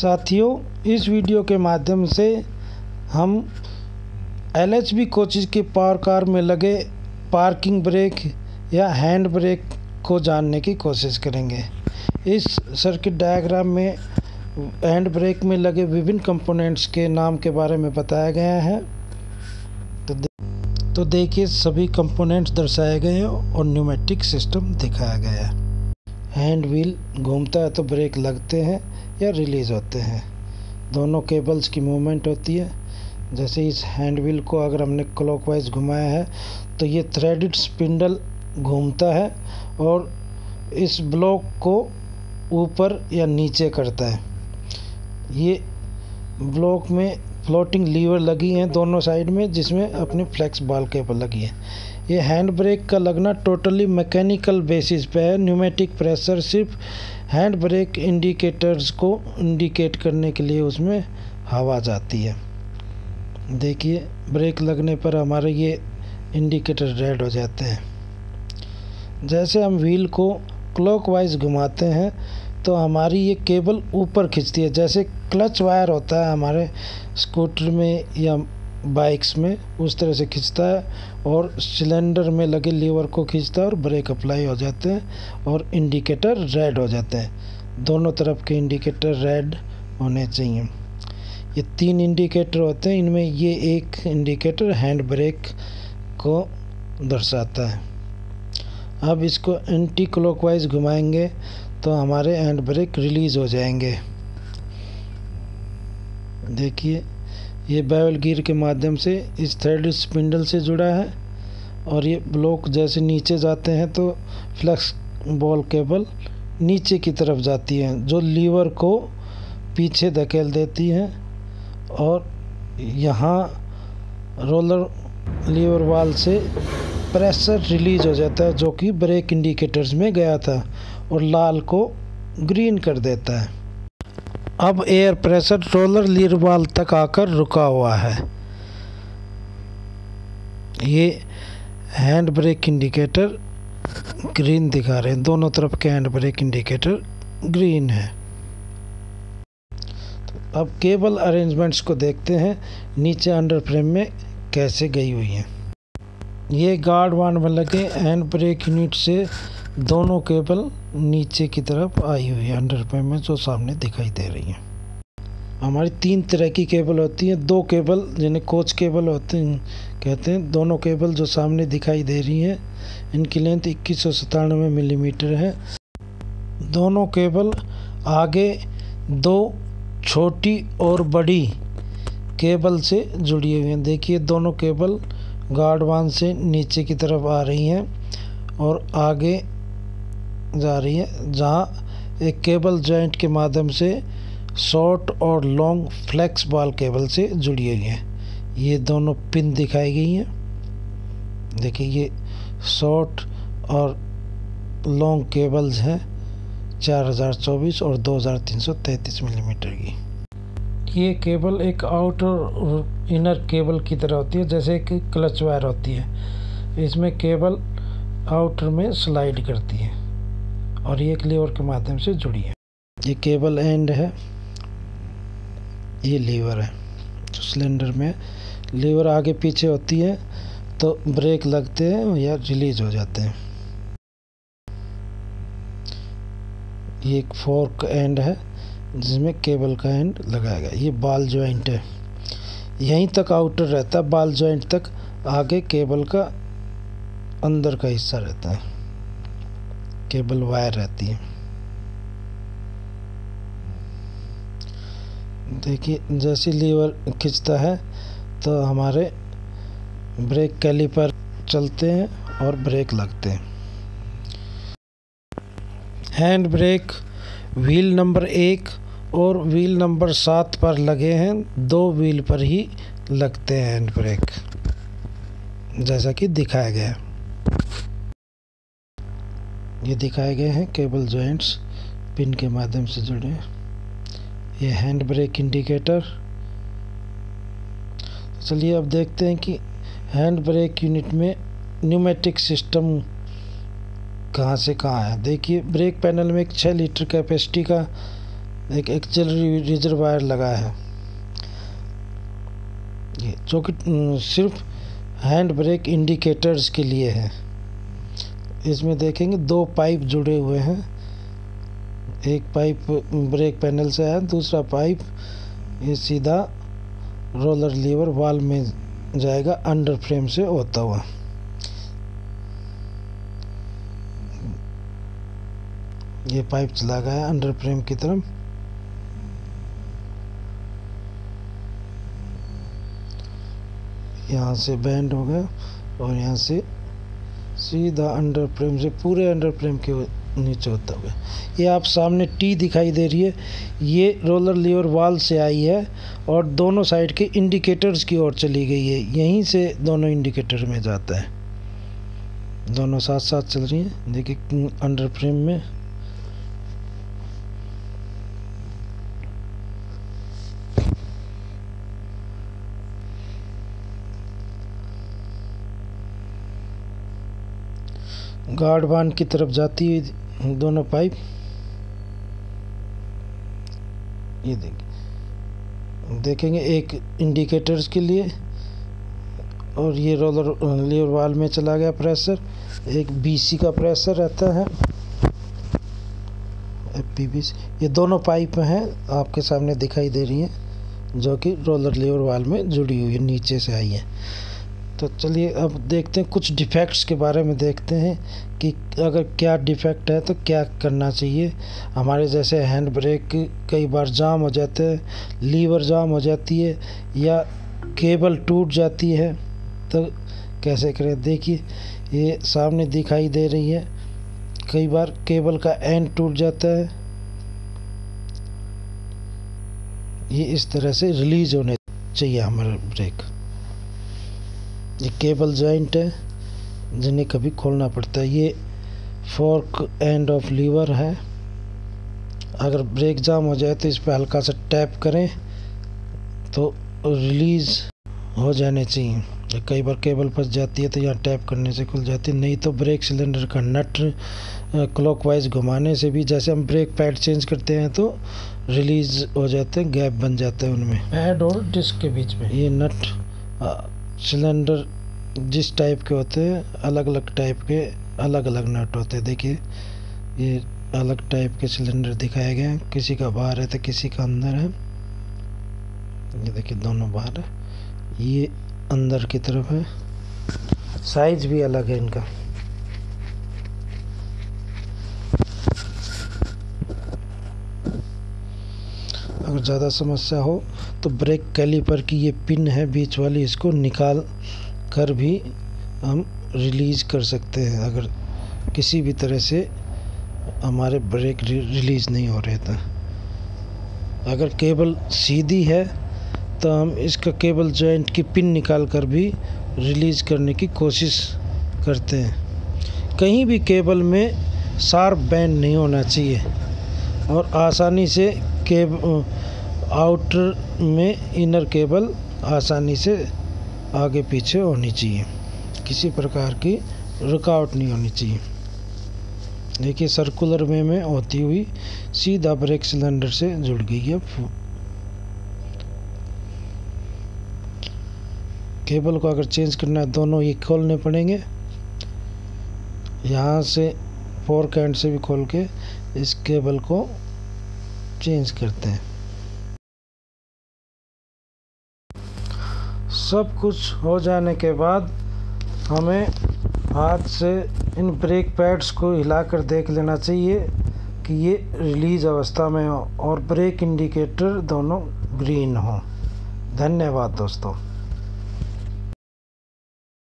साथियों इस वीडियो के माध्यम से हम एल एच बी कोचिज की पावर कार में लगे पार्किंग ब्रेक या हैंड ब्रेक को जानने की कोशिश करेंगे। इस सर्किट डायग्राम में हैंड ब्रेक में लगे विभिन्न कंपोनेंट्स के नाम के बारे में बताया गया है। तो दे, तो देखिए सभी कंपोनेंट्स दर्शाए गए हैं और न्यूमेटिक सिस्टम दिखाया गया है। हैंड व्हील घूमता है तो ब्रेक लगते हैं। या रिलीज़ होते हैं? दोनों केबल्स की मूवमेंट होती है। जैसे इस हैंड व्हील को अगर हमने क्लॉकवाइज घुमाया है तो ये थ्रेडेड स्पिंडल घूमता है और इस ब्लॉक को ऊपर या नीचे करता है। ये ब्लॉक में फ्लोटिंग लीवर लगी हैं दोनों साइड में, जिसमें अपनी फ्लेक्स बाल केबल लगी है। ये हैंड ब्रेक का लगना टोटली मैकेनिकल बेसिस पे है। न्यूमेटिक प्रेशर सिर्फ़ हैंड ब्रेक इंडिकेटर्स को इंडिकेट करने के लिए उसमें हवा जाती है। देखिए, ब्रेक लगने पर हमारे ये इंडिकेटर रेड हो जाते हैं। जैसे हम व्हील को क्लॉकवाइज घुमाते हैं तो हमारी ये केबल ऊपर खींचती है। जैसे क्लच वायर होता है हमारे स्कूटर में या बाइक्स में, उस तरह से खींचता है और सिलेंडर में लगे लीवर को खींचता है और ब्रेक अप्लाई हो जाते हैं और इंडिकेटर रेड हो जाते हैं। दोनों तरफ़ के इंडिकेटर रेड होने चाहिए। ये तीन इंडिकेटर होते हैं, इनमें ये एक इंडिकेटर हैंड ब्रेक को दर्शाता है। अब इसको एंटी क्लॉकवाइज घुमाएँगे। तो हमारे हैंड ब्रेक रिलीज़ हो जाएँगे। देखिए, ये बैवल गियर के माध्यम से इस थ्रेड स्पिंडल से जुड़ा है और ये ब्लॉक जैसे नीचे जाते हैं तो फ्लक्स बॉल केबल नीचे की तरफ़ जाती है, जो लीवर को पीछे धकेल देती है और यहाँ रोलर लीवर वाल से प्रेशर रिलीज़ हो जाता है, जो कि ब्रेक इंडिकेटर्स में गया था। और लाल को ग्रीन कर देता है। अब एयर प्रेशर रोलर लीर वाल तक आकर रुका हुआ है। ये हैंड ब्रेक इंडिकेटर ग्रीन दिखा रहे हैं। दोनों तरफ़ के हैंड ब्रेक इंडिकेटर ग्रीन है। तो अब केबल अरेंजमेंट्स को देखते हैं। नीचे अंडर फ्रेम में कैसे गई हुई हैं। ये गार्ड वान में लगे हैंड ब्रेक यूनिट से दोनों केबल नीचे की तरफ़ आई हुई है अंडर पे में जो सामने दिखाई दे रही है। हमारी तीन तरह की केबल होती हैं, दो केबल जिन्हें कोच केबल होते हैं, कहते हैं, दोनों केबल जो सामने दिखाई दे रही हैं, इनकी लेंथ इक्कीस सौ सतानवे मिलीमीटर है। दोनों केबल आगे दो छोटी और बड़ी केबल से जुड़ी हुई हैं। देखिए, दोनों केबल गार्ड गार्डवान से नीचे की तरफ़ आ रही हैं और आगे जा रही है, जहाँ एक केबल जॉइंट के माध्यम से शॉर्ट और लॉन्ग फ्लैक्स बॉल केबल से जुड़ी हुई हैं। ये दोनों पिन दिखाई गई हैं। देखिए, ये शॉर्ट और लॉन्ग केबल्स हैं 4024 और 2333 मिलीमीटर की। ये केबल एक आउटर इनर केबल की तरह होती है, जैसे एक क्लच वायर होती है। इसमें केबल आउटर में स्लाइड करती है। और ये लीवर के माध्यम से जुड़ी है। ये केबल एंड है। ये लीवर है। जो सिलेंडर में लीवर आगे पीछे होती है तो ब्रेक लगते हैं या रिलीज़ हो जाते हैं। ये एक फोर्क एंड है, जिसमें केबल का एंड लगाया गया ये बाल जॉइंट है। यहीं तक आउटर रहता है। बाल जॉइंट तक आगे केबल का अंदर का हिस्सा रहता है। केबल वायर रहती है। देखिए, जैसे लीवर खींचता है तो हमारे ब्रेक कैलिपर चलते हैं और ब्रेक लगते हैं। हैंड ब्रेक, व्हील नंबर एक और व्हील नंबर सात पर लगे हैं। दो व्हील पर ही लगते हैं हैंड ब्रेक, जैसा कि दिखाया गया ये दिखाए गए हैं केबल जॉइंट्स पिन के माध्यम से जुड़े ये हैंड ब्रेक इंडिकेटर। तो चलिए अब देखते हैं कि हैंड ब्रेक यूनिट में न्यूमेटिक सिस्टम कहाँ से कहाँ है देखिए, ब्रेक पैनल में एक छः लीटर कैपेसिटी का एक एक्चुअल रिजर्वायर लगा है। ये जो कि सिर्फ़ हैंड ब्रेक इंडिकेटर्स के लिए है। इसमें देखेंगे दो पाइप जुड़े हुए हैं। एक पाइप ब्रेक पैनल से है, दूसरा पाइप ये सीधा रोलर लीवर वाल में जाएगा, अंडर फ्रेम से होता हुआ। ये पाइप चला गया अंडर फ्रेम की तरफ़। यहाँ से बैंड हो गया और यहाँ से सीधा अंडर फ्रेम से, पूरे अंडर फ्रेम के नीचे होता हुआ। ये आप सामने टी दिखाई दे रही है। ये रोलर लीवर वाल से आई है और दोनों साइड के इंडिकेटर्स की ओर चली गई है। यहीं से दोनों इंडिकेटर में जाता है। दोनों साथ साथ चल रही हैं। देखिए, अंडर फ्रेम में गार्ड बाँध की तरफ़ जाती है दोनों पाइप ये देखिए देखेंगे एक इंडिकेटर्स के लिए, और ये रोलर लीवर वाल में चला गया प्रेशर एक बीसी का प्रेशर रहता है। पीबीसी ये दोनों पाइप हैं, आपके सामने दिखाई दे रही हैं, जो कि रोलर लेवर वाल में जुड़ी हुई है, नीचे से आई है। तो चलिए अब देखते हैं, कुछ डिफेक्ट्स के बारे में देखते हैं कि अगर क्या डिफेक्ट है तो क्या करना चाहिए। हमारे जैसे हैंड ब्रेक कई बार जाम हो जाते हैं लीवर जाम हो जाती है या केबल टूट जाती है तो कैसे करें? देखिए, ये सामने दिखाई दे रही है, कई बार केबल का एंड टूट जाता है। ये इस तरह से रिलीज़ होने चाहिए हमारा ब्रेक ये केबल जॉइंट है जिन्हें कभी खोलना पड़ता है। ये फोर्क एंड ऑफ़ लीवर है। अगर ब्रेक जाम हो जाए तो इस पर हल्का सा टैप करें तो रिलीज़ हो जाने चाहिए। कई बार केबल फंस जाती है तो यहाँ टैप करने से खुल जाती है। नहीं तो ब्रेक सिलेंडर का नट क्लॉकवाइज घुमाने से भी जैसे हम ब्रेक पैड चेंज करते हैं तो रिलीज़ हो जाते हैं गैप बन जाता है उनमें। पैड और डिस्क के बीच में। ये नट सिलेंडर जिस टाइप के होते हैं अलग अलग टाइप के अलग अलग नट होते हैं। देखिए, ये अलग टाइप के सिलेंडर दिखाए गए हैं। किसी का बाहर है तो किसी का अंदर है। ये देखिए, दोनों बाहर है। ये अंदर की तरफ़ है। साइज़ भी अलग है इनका। अगर ज़्यादा समस्या हो तो ब्रेक कैलिपर की ये पिन है बीच वाली, इसको निकाल कर भी हम रिलीज़ कर सकते हैं। अगर किसी भी तरह से हमारे ब्रेक रिलीज़ नहीं हो रहे थे अगर केबल सीधी है तो हम इसका केबल जॉइंट की पिन निकाल कर भी रिलीज़ करने की कोशिश करते हैं। कहीं भी केबल में शार्प बैंड नहीं होना चाहिए और आसानी से केब आउटर में इनर केबल आसानी से आगे पीछे होनी चाहिए। किसी प्रकार की रुकावट नहीं होनी चाहिए। देखिए सर्कुलर वे में होती हुई सीधा ब्रेक सिलेंडर से जुड़ गई है केबल को अगर चेंज करना है, दोनों ये खोलने पड़ेंगे। यहाँ से फोर कैंड से भी खोल के इस केबल को चेंज करते हैं। सब कुछ हो जाने के बाद हमें हाथ से इन ब्रेक पैड्स को हिलाकर देख लेना चाहिए कि ये रिलीज़ अवस्था में हो और ब्रेक इंडिकेटर दोनों ग्रीन हो। धन्यवाद दोस्तों।